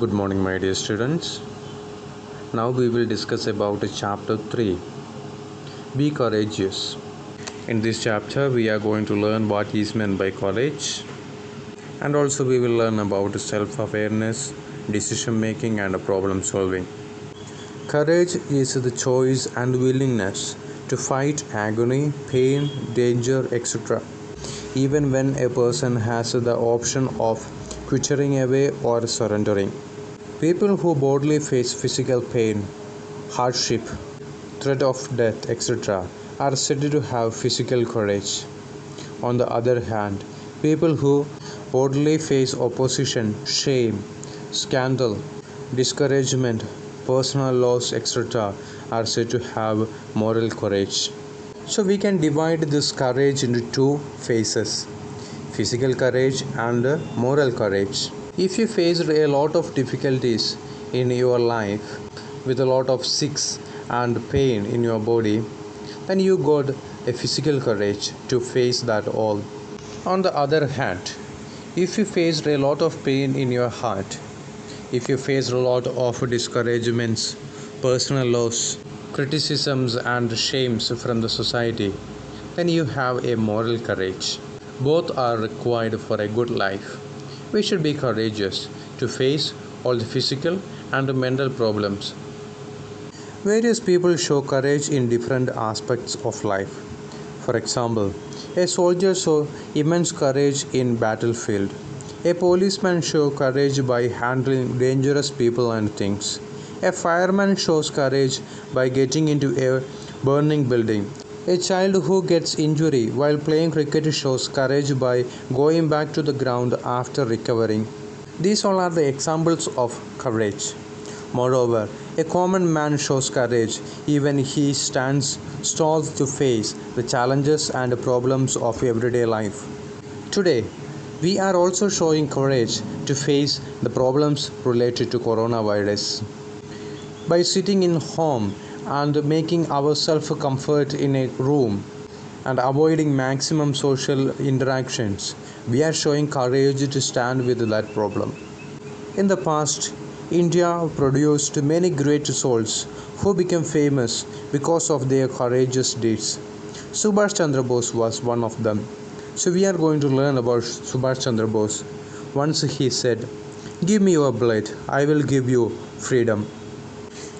Good morning, my dear students. Now we will discuss about chapter 3 Be courageous. In this chapter, we are going to learn what is meant by courage and also we will learn about self awareness, decision making, and problem solving. Courage is the choice and willingness to fight agony, pain, danger, etc. Even when a person has the option of quittering away or surrendering. People who boldly face physical pain, hardship, threat of death, etc., are said to have physical courage. On the other hand, people who boldly face opposition, shame, scandal, discouragement, personal loss, etc., are said to have moral courage. So, we can divide this courage into two phases physical courage and moral courage. If you faced a lot of difficulties in your life with a lot of sicks and pain in your body, then you got a physical courage to face that all. On the other hand, if you faced a lot of pain in your heart, if you faced a lot of discouragements, personal loss, criticisms, and shames from the society, then you have a moral courage. Both are required for a good life. We should be courageous to face all the physical and mental problems. Various people show courage in different aspects of life. For example, a soldier shows immense courage in battlefield. A policeman shows courage by handling dangerous people and things. A fireman shows courage by getting into a burning building. A child who gets injury while playing cricket shows courage by going back to the ground after recovering. These all are the examples of courage. Moreover, a common man shows courage even he stands tall to face the challenges and problems of everyday life. Today, we are also showing courage to face the problems related to coronavirus. By sitting in home and making ourselves comfort in a room and avoiding maximum social interactions, we are showing courage to stand with that problem. In the past, India produced many great souls who became famous because of their courageous deeds. Subhash Chandra Bose was one of them. So we are going to learn about Subhash Chandra Bose. Once he said, Give me your blood, I will give you freedom.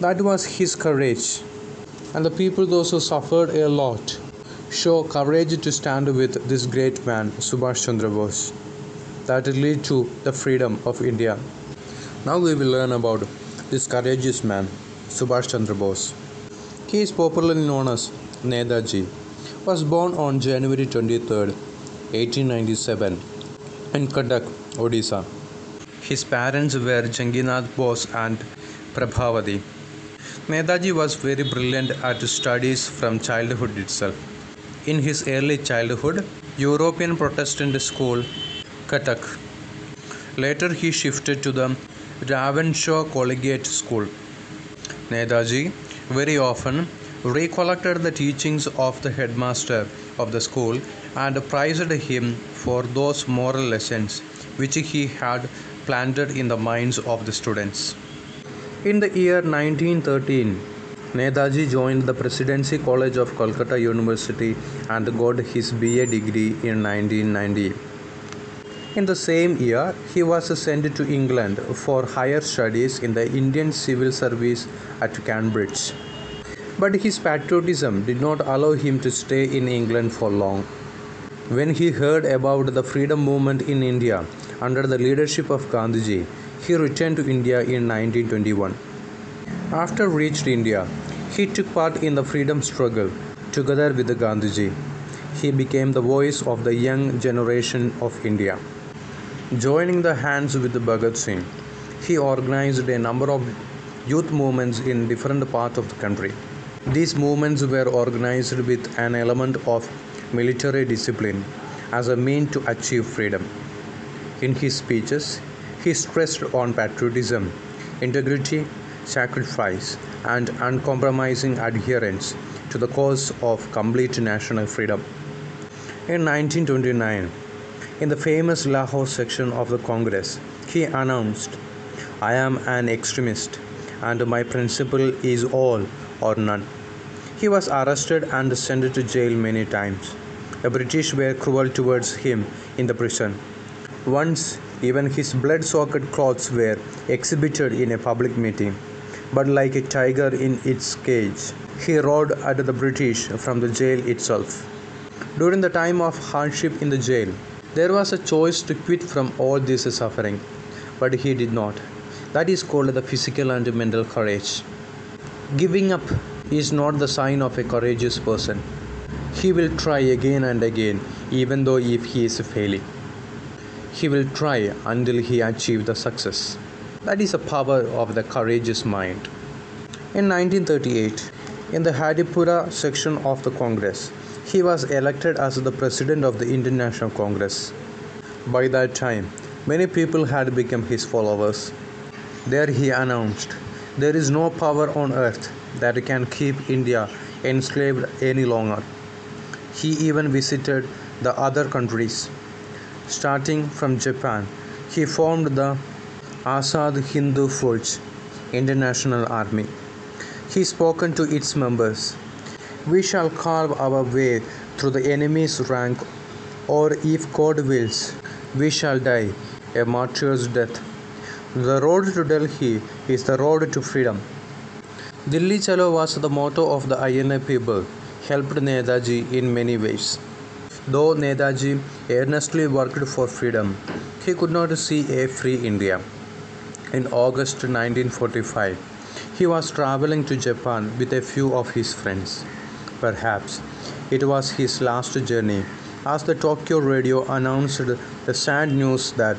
That was his courage. And the people, those who suffered a lot, show courage to stand with this great man, Subhash Chandra Bose. That led to the freedom of India. Now we will learn about this courageous man, Subhash Chandra Bose. He is popularly known as Netaji. Was born on January 23, 1897, in Cuttack, Odisha. His parents were Janakinath Bose and Prabhavati. Netaji was very brilliant at studies from childhood itself. In his early childhood, European Protestant school, Cuttack. Later, he shifted to the Ravenshaw Collegiate School. Netaji very often recollected the teachings of the headmaster of the school and praised him for those moral lessons which he had planted in the minds of the students. In the year 1913, Netaji joined the Presidency College of Calcutta University and got his BA degree in 1990. In the same year, he was sent to England for higher studies in the Indian Civil Service at Cambridge. But his patriotism did not allow him to stay in England for long. When he heard about the freedom movement in India under the leadership of Gandhiji, he returned to India in 1921. After reached India, he took part in the freedom struggle together with the Gandhiji. He became the voice of the young generation of India. Joining the hands with Bhagat Singh, he organized a number of youth movements in different parts of the country. These movements were organized with an element of military discipline as a mean to achieve freedom. In his speeches, he stressed on patriotism, integrity, sacrifice, and uncompromising adherence to the cause of complete national freedom. In 1929, in the famous Lahore section of the Congress, he announced I am an extremist and my principle is all or none. He was arrested and sent to jail many times. The British were cruel towards him in the prison. Once, even his blood soaked clothes were exhibited in a public meeting. But like a tiger in its cage, he roared at the British from the jail itself. During the time of hardship in the jail, there was a choice to quit from all this suffering, but he did not. That is called the physical and mental courage. Giving up is not the sign of a courageous person. He will try again and again, even though if he is failing. He will try until he achieves the success. That is the power of the courageous mind. In 1938, in the Haripura section of the Congress, he was elected as the president of the Indian National Congress. By that time, many people had become his followers. There he announced, There is no power on earth that can keep India enslaved any longer. He even visited the other countries. Starting from Japan, he formed the Azad Hind Fauj, International Army. He spoken to its members. We shall carve our way through the enemy's rank, or if God wills, we shall die a martyr's death. The road to Delhi is the road to freedom. Dilli Chalo was the motto of the INA people, helped Netaji in many ways. Though Netaji earnestly worked for freedom, he could not see a free India. In August 1945, he was traveling to Japan with a few of his friends. Perhaps it was his last journey, as the Tokyo radio announced the sad news that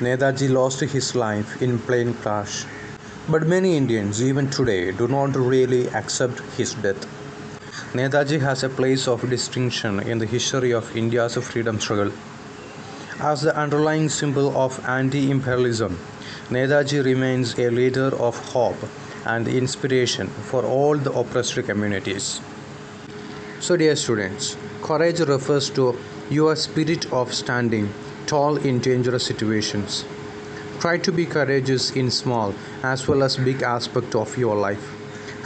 Netaji lost his life in plane crash. But many Indians, even today, do not really accept his death. Netaji has a place of distinction in the history of India's freedom struggle. As the underlying symbol of anti imperialism, Netaji remains a leader of hope and inspiration for all the oppressed communities. So, dear students, courage refers to your spirit of standing tall in dangerous situations. Try to be courageous in small as well as big aspect of your life.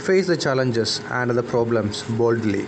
Face the challenges and the problems boldly.